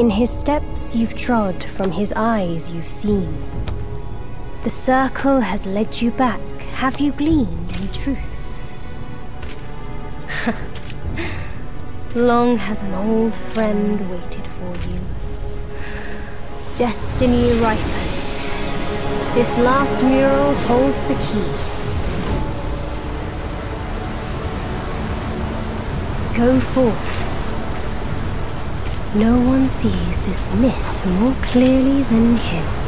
In his steps you've trod, from his eyes you've seen. The circle has led you back. Have you gleaned any truths? Long has an old friend waited for you. Destiny ripens. This last mural holds the key. Go forth. No one sees this myth more clearly than him.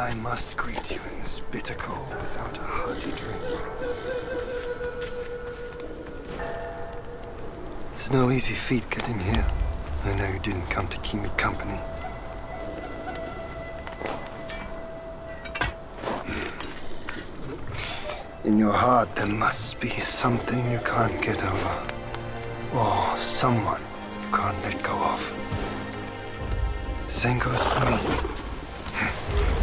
I must greet you in this bitter cold without a hearty drink. It's no easy feat getting here. I know you didn't come to keep me company. In your heart, there must be something you can't get over. Or someone you can't let go of. Same goes for me.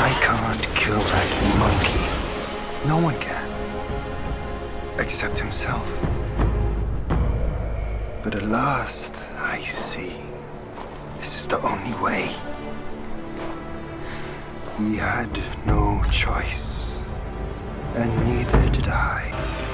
I can't kill that monkey. No one can. Except himself. But at last, I see. This is the only way. He had no choice. And neither did I.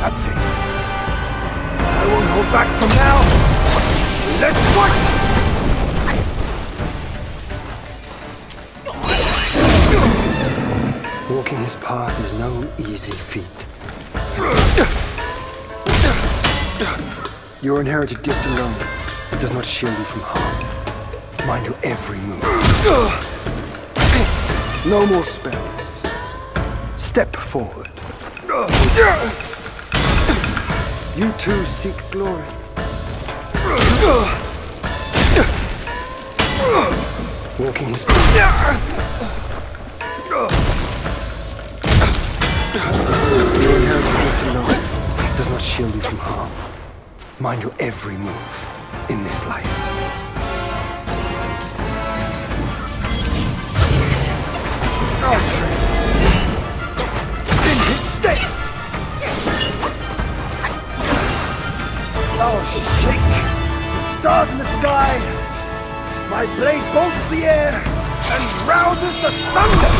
That's it. I won't hold back from now. Let's fight! Walking his path is no easy feat. Your inherited gift alone does not shield you from harm. Mind your every move. No more spells. Step forward. You too seek glory. Walking his Your alone does not shield you from harm. Mind your every move in this life. In Oh, Flowers shake, the stars in the sky. My blade bolts the air and rouses the thunder!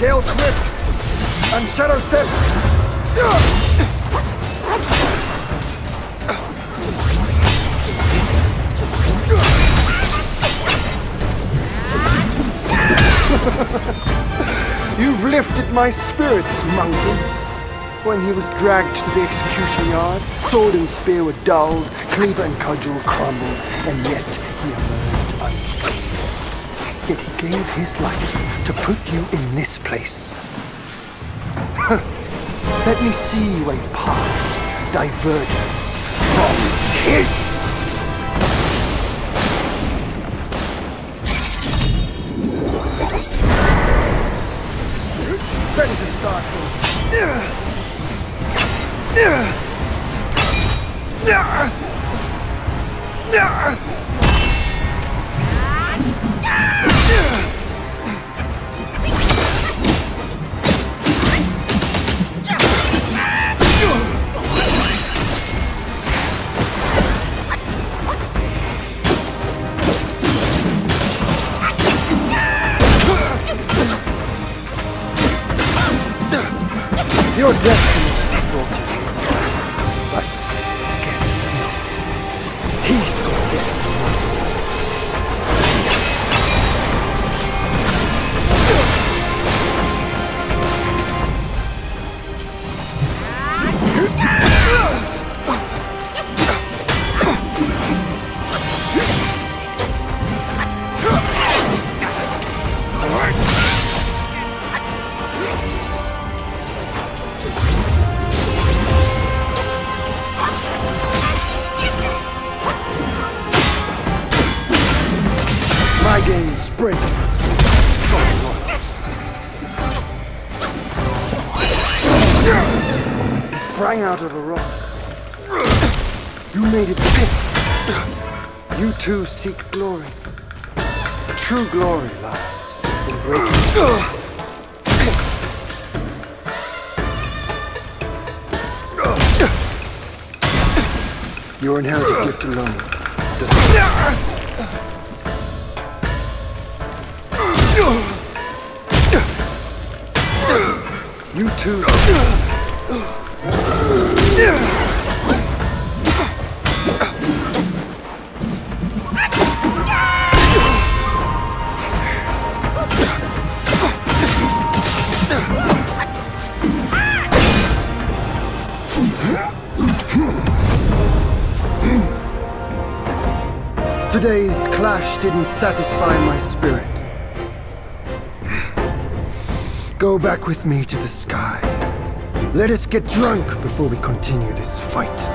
Gale Swift and Shadow Step. You've lifted my spirits, monkey. When he was dragged to the execution yard, sword and spear were dulled, cleaver and cudgel crumbled, and yet he emerged unscathed. Yet he gave his life to put you in this place. Let me see where your path diverges from his. Ready to start this. game sprinters. He sprang out of a rock. You made it big. You too seek glory. True glory lies in breaking. Your inherited gift alone does not You too. Today's clash didn't satisfy my spirit. Go back with me to the sky. Let us get drunk before we continue this fight.